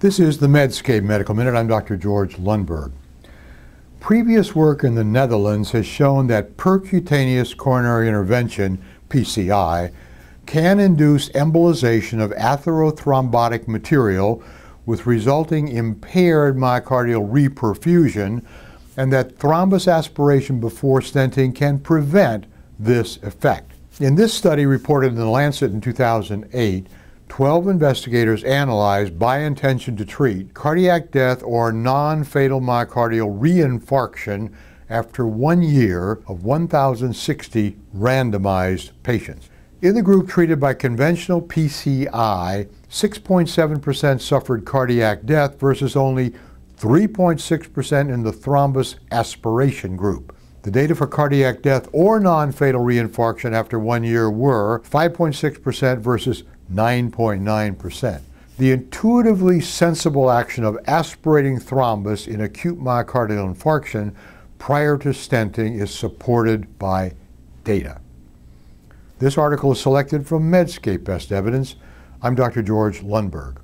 This is the Medscape Medical Minute. I'm Dr. George Lundberg. Previous work in the Netherlands has shown that percutaneous coronary intervention, PCI, can induce embolization of atherothrombotic material with resulting impaired myocardial reperfusion and that thrombus aspiration before stenting can prevent this effect. In this study reported in The Lancet in 2008, 12 investigators analyzed by intention to treat cardiac death or non-fatal myocardial reinfarction after one year of 1,060 randomized patients. In the group treated by conventional PCI, 6.7% suffered cardiac death versus only 3.6% in the thrombus aspiration group. The data for cardiac death or non-fatal reinfarction after one year were 5.6% versus 9.9%. The intuitively sensible action of aspirating thrombus in acute myocardial infarction prior to stenting is supported by data. This article is selected from Medscape Best Evidence. I'm Dr. George Lundberg.